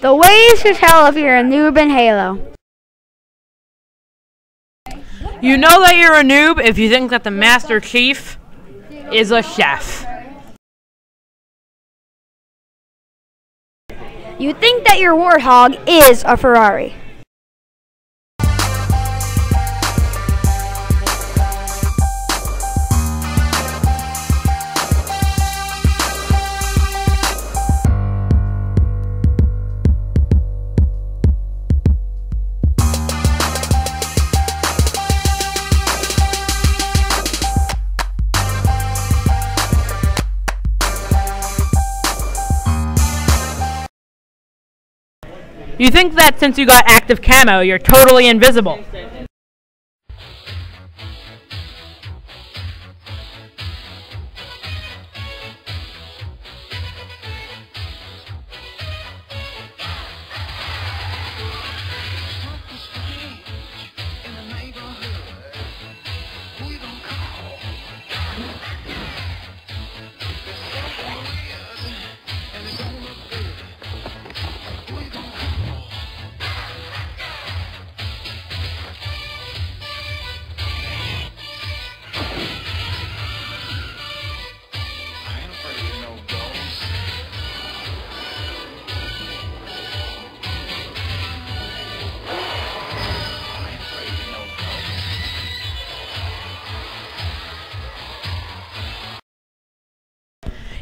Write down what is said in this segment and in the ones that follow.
The ways to tell if you're a noob in Halo. You know that you're a noob if you think that the Master Chief is a chef. You think that your Warthog is a Ferrari. You think that since you got active camo, you're totally invisible.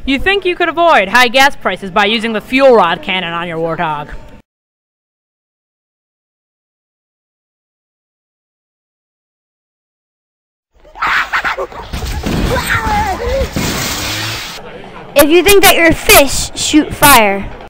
You think you could avoid high gas prices by using the fuel rod cannon on your Warthog. If you think that your fish shoot fire.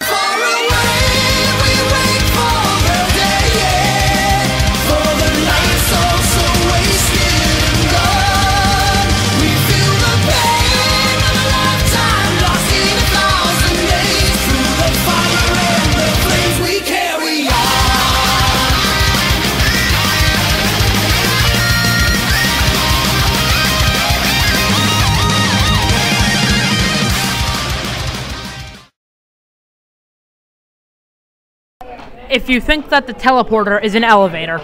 If you think that the teleporter is an elevator.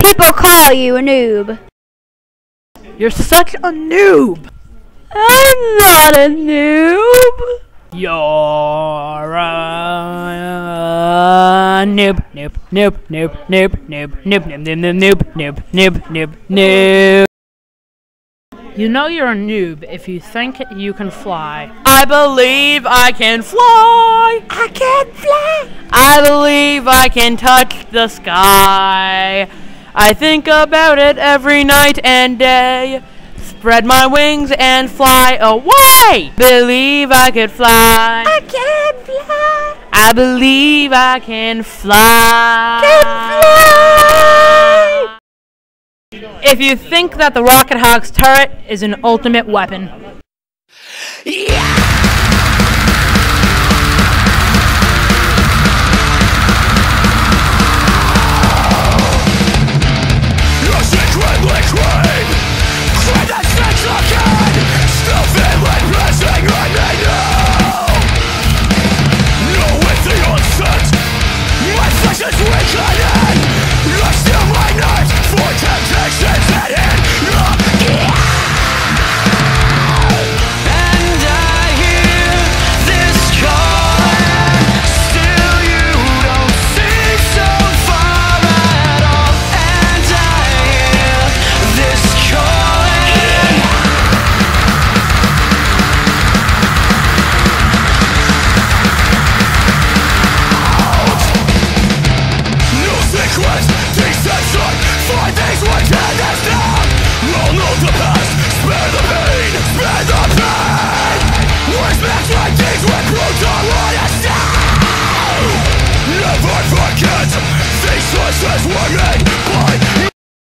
People call you a noob. You're such a noob! I'm not a noob. You're a noob, noob, noob, noob, noob, noob, noob, noob, noob, noob, noob, noob, noob, noob. You know you're a noob if you think you can fly. I believe I can fly. I can't fly. I believe I can touch the sky. I think about it every night and day. Spread my wings and fly away. Believe I could fly. I can't fly. I believe I can fly. Can fly. If you think that the Rocket Hog's turret is an ultimate weapon, This is